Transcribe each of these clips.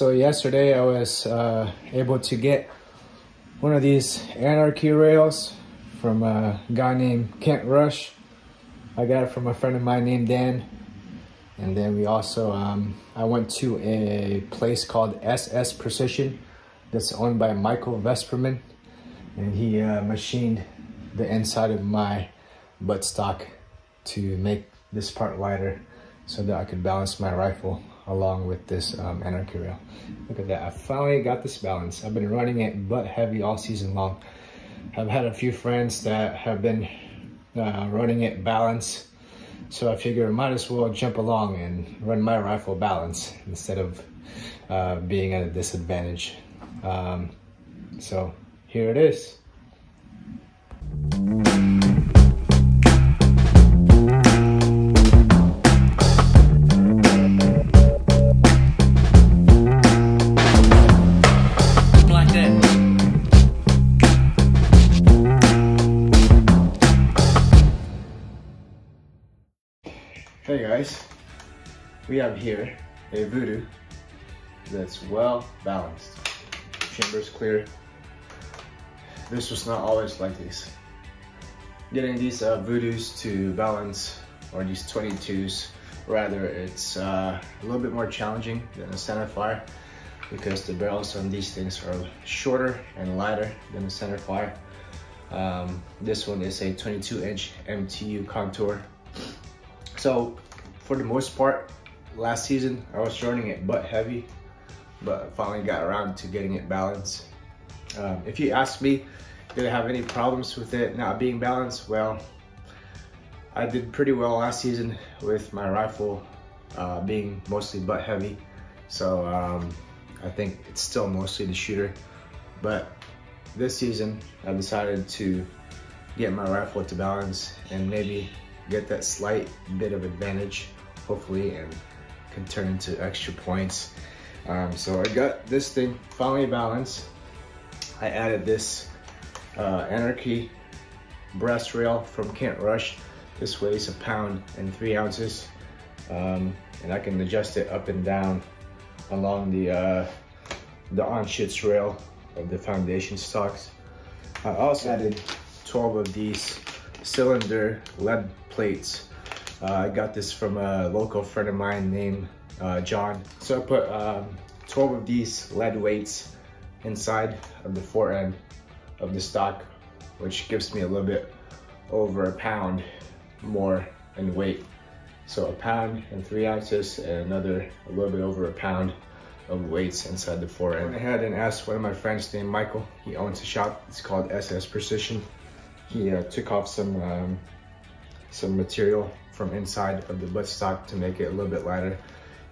So yesterday I was uh, able to get one of these Anarchy rails from a guy named Kent Rush. I got it from a friend of mine named Dan. And then we also, um, I went to a place called SS Precision that's owned by Mikael Vesperman. And he uh, machined the inside of my buttstock to make this part lighter so that I could balance my rifle along with this um, Anarchy rail. Look at that, I finally got this balance. I've been running it butt heavy all season long. I've had a few friends that have been uh, running it balance. So I figure I might as well jump along and run my rifle balance instead of uh, being at a disadvantage. Um, so here it is. Hey guys, we have here a Vudoo that's well balanced. Chamber's clear. This was not always like this. Getting these uh, Vudoos to balance, or these 22s rather, it's uh, a little bit more challenging than a centerfire because the barrels on these things are shorter and lighter than the centerfire. Um, this one is a 22 inch MTU contour so for the most part, last season I was running it butt heavy, but finally got around to getting it balanced. Um, if you ask me, did I have any problems with it not being balanced? Well, I did pretty well last season with my rifle uh, being mostly butt heavy. So um, I think it's still mostly the shooter. But this season, I decided to get my rifle to balance and maybe get that slight bit of advantage, hopefully, and can turn into extra points. Um, so I got this thing finally balanced. I added this uh, Anarchy brass rail from Kent Rush. This weighs a pound and three ounces. Um, and I can adjust it up and down along the, uh, the on-shits rail of the foundation stocks. I also added 12 of these cylinder lead plates. Uh, I got this from a local friend of mine named uh, Jon. So I put um, 12 of these lead weights inside of the fore end of the stock, which gives me a little bit over a pound more in weight. So a pound and three ounces and another a little bit over a pound of weights inside the fore end. I went ahead and asked one of my friends named Mikael. He owns a shop. It's called SS Precision. He uh, took off some um, some material from inside of the buttstock to make it a little bit lighter.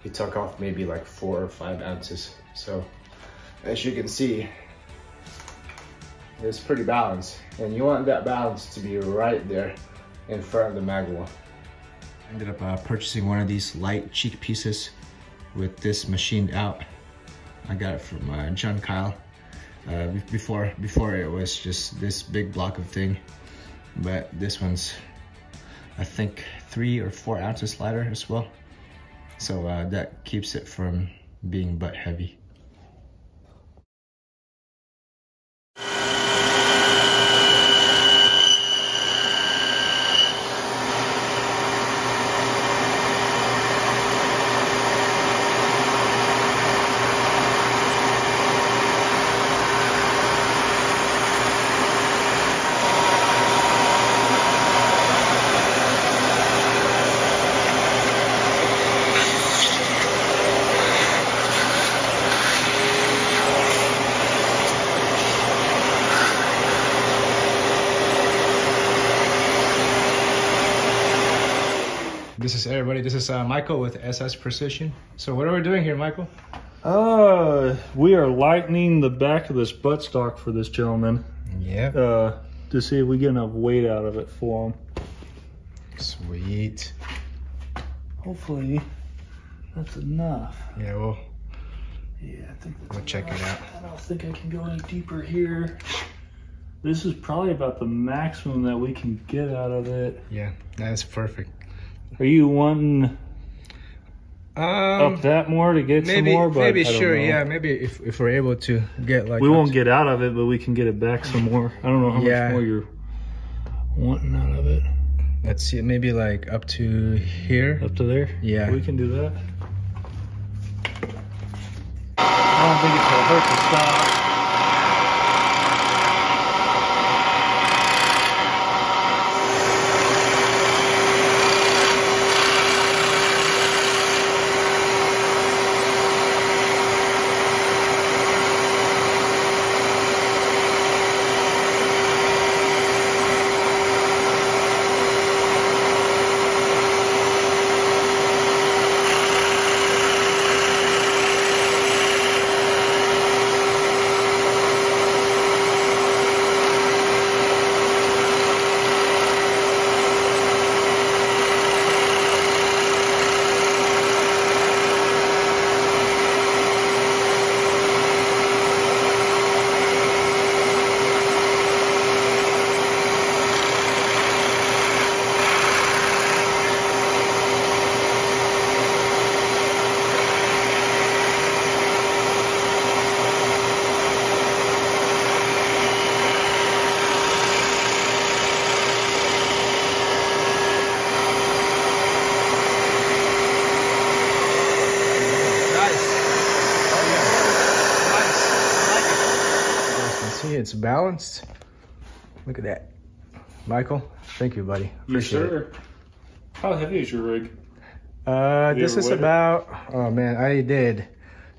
He took off maybe like four or five ounces. So as you can see, it's pretty balanced. And you want that balance to be right there in front of the. I ended up uh, purchasing one of these light cheek pieces with this machined out. I got it from uh, John Kyle. Uh, before before it was just this big block of thing, but this one's I think three or four ounces lighter as well. So uh, that keeps it from being butt heavy. This is everybody. This is uh, Mikael with SS Precision. So what are we doing here, Mikael? Uh, we are lightening the back of this buttstock for this gentleman Yeah. uh, to see if we get enough weight out of it for him. Sweet. Hopefully, that's enough. Yeah, well, Yeah, I think that's we'll check it enough. out. I don't think I can go any deeper here. This is probably about the maximum that we can get out of it. Yeah, that's perfect. Are you wanting? Um, up that more to get maybe, some more? But maybe sure, know. yeah, maybe if, if we're able to get like We won't to- get out of it, but we can get it back some more. I don't know how Yeah. much more you're wanting out of it. Let's see, maybe like up to here. Up to there? Yeah. We can do that. I don't think it's gonna hurt to stop. See it's balanced. Look at that. Mikael, thank you, buddy. Appreciate it. How heavy is your rig? Uh, You this is weighed about, oh man, I did.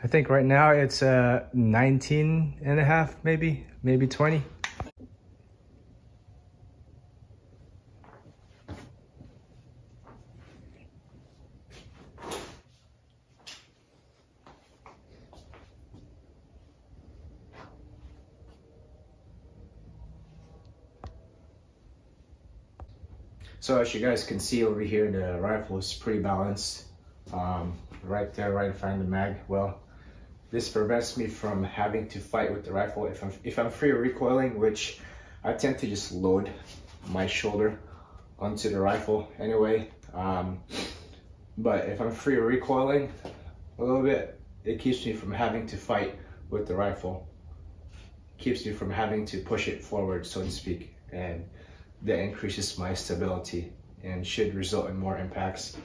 I think right now it's uh 19 and a half, maybe, maybe 20. So as you guys can see over here, the rifle is pretty balanced. Um, right there, right in front of the mag. Well, this prevents me from having to fight with the rifle if I'm if I'm free recoiling, which I tend to just load my shoulder onto the rifle anyway. Um, but if I'm free recoiling a little bit, it keeps me from having to fight with the rifle. Keeps me from having to push it forward, so to speak, and that increases my stability and should result in more impacts,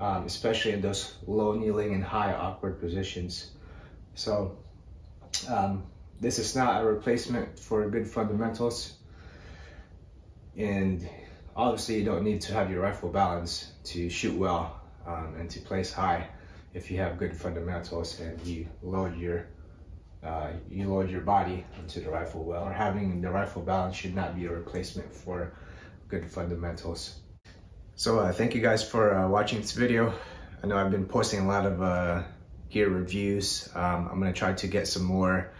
um, especially in those low kneeling and high awkward positions. So um, this is not a replacement for good fundamentals. And obviously you don't need to have your rifle balance to shoot well um, and to place high if you have good fundamentals and you load your uh, you load your body into the rifle well or having the rifle balance should not be a replacement for good fundamentals. So uh, thank you guys for uh, watching this video. I know I've been posting a lot of uh, gear reviews. Um, I'm gonna try to get some more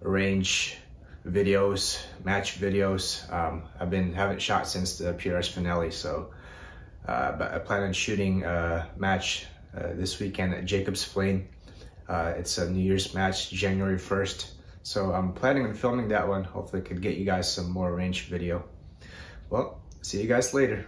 range videos, match videos. Um, I've been haven't shot since the PRS finale, so uh, but I plan on shooting a match uh, this weekend at Jacobs Plain. Uh, it's a New Year's match, January 1st. So I'm planning on filming that one. Hopefully, I could get you guys some more range video. Well, see you guys later.